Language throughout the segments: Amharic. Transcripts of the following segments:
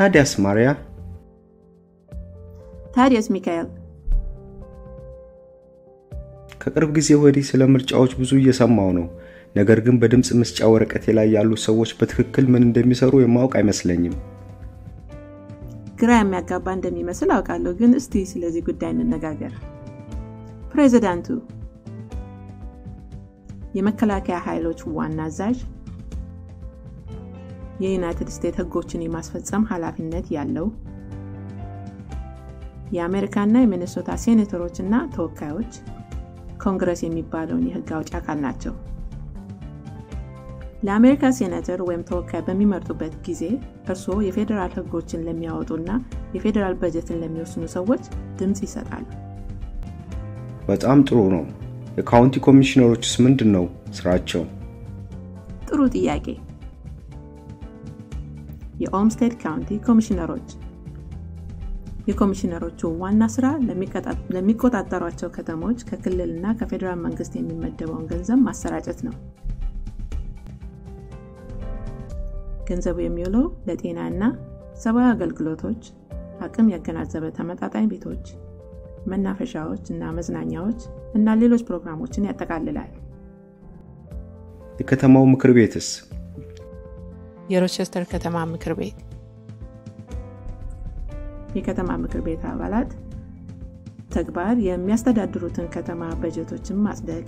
ታዲያስ ማርያ? ታዲያስ ሚካኤል? ከቅርብ ጊዜ ወዲህ ስለ ምርጫዎች ብዙ እየሰማው ነው። ነገር ግን በድምፅ መስጫ ወረቀቴ ላይ ያሉ ሰዎች በትክክል ምን እንደሚሰሩ የማወቅ አይመስለኝም። ግራ የሚያጋባ እንደሚመስል አውቃለሁ፣ ግን እስቲ ስለዚህ ጉዳይ እንነጋገር። ፕሬዚዳንቱ የመከላከያ ኃይሎች ዋና አዛዥ፣ የዩናይትድ ስቴትስ ሕጎችን የማስፈጸም ኃላፊነት ያለው የአሜሪካና የሚኒሶታ ሴኔተሮች እና ተወካዮች ኮንግረስ የሚባለውን የህግ አውጭ አካል ናቸው። ለአሜሪካ ሴኔተር ወይም ተወካይ በሚመርጡበት ጊዜ እርስዎ የፌዴራል ህጎችን ለሚያወጡና የፌዴራል በጀትን ለሚወስኑ ሰዎች ድምፅ ይሰጣሉ። በጣም ጥሩ ነው። የካውንቲ ኮሚሽነሮችስ ምንድን ነው ስራቸው? ጥሩ ጥያቄ። የኦልምስቴድ ካውንቲ ኮሚሽነሮች የኮሚሽነሮቹ ዋና ስራ ለሚቆጣጠሯቸው ከተሞች ከክልልና ከፌዴራል መንግስት የሚመደበውን ገንዘብ ማሰራጨት ነው። ገንዘቡ የሚውለው ለጤና እና ሰብአዊ አገልግሎቶች፣ አቅም ያገናዘበ ተመጣጣኝ ቤቶች፣ መናፈሻዎች እና መዝናኛዎች እና ሌሎች ፕሮግራሞችን ያጠቃልላል። የከተማው ምክር ቤትስ? የሮቸስተር ከተማ ምክር ቤት የከተማ ምክር ቤት አባላት ተግባር የሚያስተዳድሩትን ከተማ በጀቶችን ማጽደቅ፣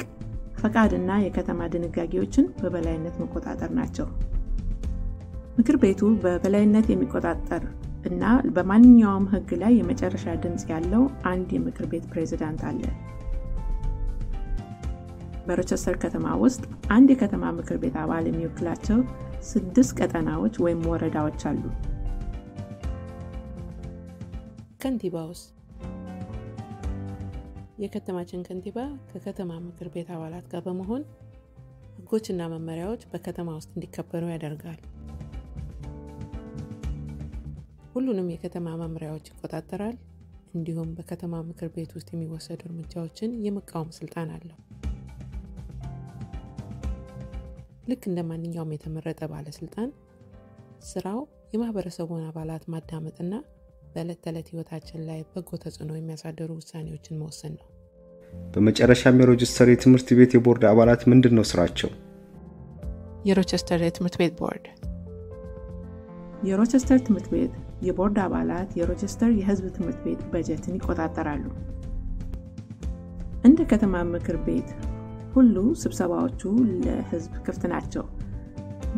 ፈቃድና የከተማ ድንጋጌዎችን በበላይነት መቆጣጠር ናቸው። ምክር ቤቱ በበላይነት የሚቆጣጠር እና በማንኛውም ህግ ላይ የመጨረሻ ድምፅ ያለው አንድ የምክር ቤት ፕሬዚዳንት አለ። በሮቸስተር ከተማ ውስጥ አንድ የከተማ ምክር ቤት አባል የሚወክላቸው ስድስት ቀጠናዎች ወይም ወረዳዎች አሉ። ከንቲባውስ? የከተማችን ከንቲባ ከከተማ ምክር ቤት አባላት ጋር በመሆን ህጎችና መመሪያዎች በከተማ ውስጥ እንዲከበሩ ያደርጋል። ሁሉንም የከተማ መምሪያዎች ይቆጣጠራል። እንዲሁም በከተማ ምክር ቤት ውስጥ የሚወሰዱ እርምጃዎችን የመቃወም ስልጣን አለው። ልክ እንደ ማንኛውም የተመረጠ ባለስልጣን ስራው የማህበረሰቡን አባላት ማዳመጥና በዕለት ተዕለት ህይወታችን ላይ በጎ ተጽዕኖ የሚያሳደሩ ውሳኔዎችን መወሰን ነው። በመጨረሻም የሮቸስተር የትምህርት ቤት የቦርድ አባላት ምንድን ነው ስራቸው? የሮቸስተር የትምህርት ቤት ቦርድ የሮቸስተር ትምህርት ቤት የቦርድ አባላት የሮቸስተር የህዝብ ትምህርት ቤት በጀትን ይቆጣጠራሉ። እንደ ከተማ ምክር ቤት ሁሉ ስብሰባዎቹ ለህዝብ ክፍት ናቸው።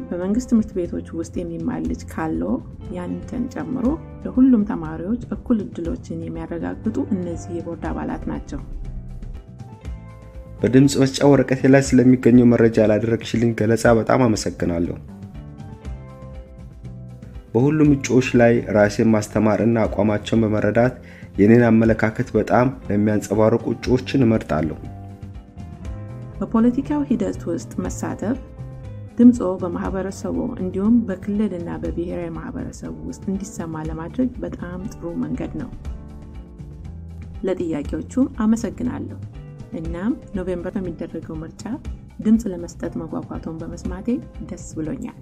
በመንግስት ትምህርት ቤቶች ውስጥ የሚማር ልጅ ካለው ያንተን ጨምሮ ለሁሉም ተማሪዎች እኩል እድሎችን የሚያረጋግጡ እነዚህ የቦርድ አባላት ናቸው። በድምፅ መስጫ ወረቀቴ ላይ ስለሚገኘው መረጃ ላደረግሽልኝ ገለጻ በጣም አመሰግናለሁ። በሁሉም እጩዎች ላይ ራሴን ማስተማር እና አቋማቸውን በመረዳት የኔን አመለካከት በጣም ለሚያንጸባርቁ እጩዎችን እመርጣለሁ። በፖለቲካው ሂደት ውስጥ መሳተፍ ድምፆ በማህበረሰቡ እንዲሁም በክልል እና በብሔራዊ ማህበረሰቡ ውስጥ እንዲሰማ ለማድረግ በጣም ጥሩ መንገድ ነው። ለጥያቄዎቹም አመሰግናለሁ። እናም ኖቬምበር በሚደረገው ምርጫ ድምፅ ለመስጠት መጓጓቶን በመስማቴ ደስ ብሎኛል።